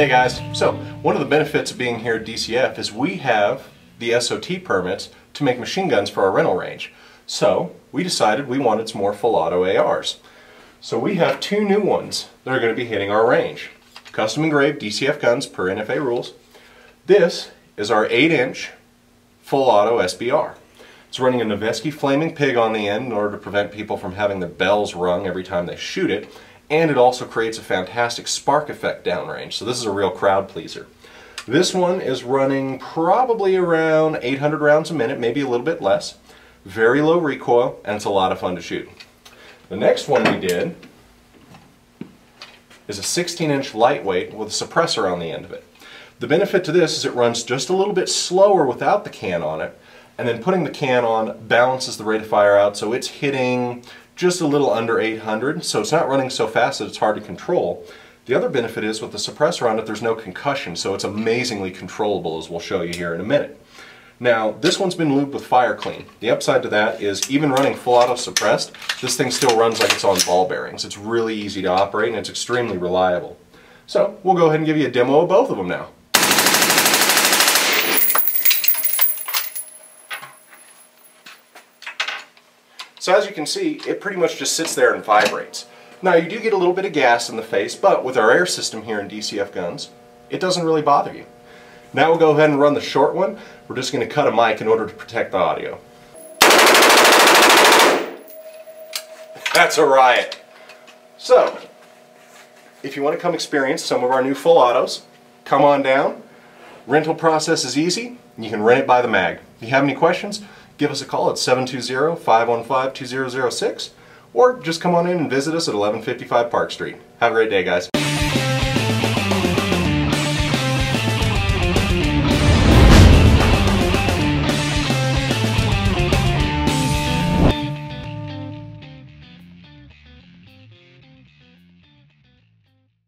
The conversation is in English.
Hey guys, so one of the benefits of being here at DCF is we have the SOT permits to make machine guns for our rental range. So we decided we wanted some more full auto ARs. So we have two new ones that are going to be hitting our range. Custom engraved DCF guns per NFA rules. This is our 8 inch full auto SBR. It's running a Noveske Flaming Pig on the end in order to prevent people from having the bells rung every time they shoot it and it also creates a fantastic spark effect downrange. So this is a real crowd pleaser. This one is running probably around 800 rounds a minute, maybe a little bit less. Very low recoil, and it's a lot of fun to shoot. The next one we did is a 16 inch lightweight with a suppressor on the end of it. The benefit to this is it runs just a little bit slower without the can on it, and then putting the can on balances the rate of fire out so it's hitting just a little under 800, so it's not running so fast that it's hard to control. The other benefit is with the suppressor on it, there's no concussion, so it's amazingly controllable, as we'll show you here in a minute. Now, this one's been lubed with FIREClean. The upside to that is even running full auto suppressed, this thing still runs like it's on ball bearings. It's really easy to operate and it's extremely reliable. So, we'll go ahead and give you a demo of both of them now. So as you can see, it pretty much just sits there and vibrates. Now you do get a little bit of gas in the face, but with our air system here in DCF guns, it doesn't really bother you. Now we'll go ahead and run the short one. We're just going to cut a mic in order to protect the audio. That's a riot. So, if you want to come experience some of our new full autos, come on down. Rental process is easy. You can rent it by the mag. If you have any questions, give us a call at 720-515-2006 or just come on in and visit us at 1155 Park Street. Have a great day, guys.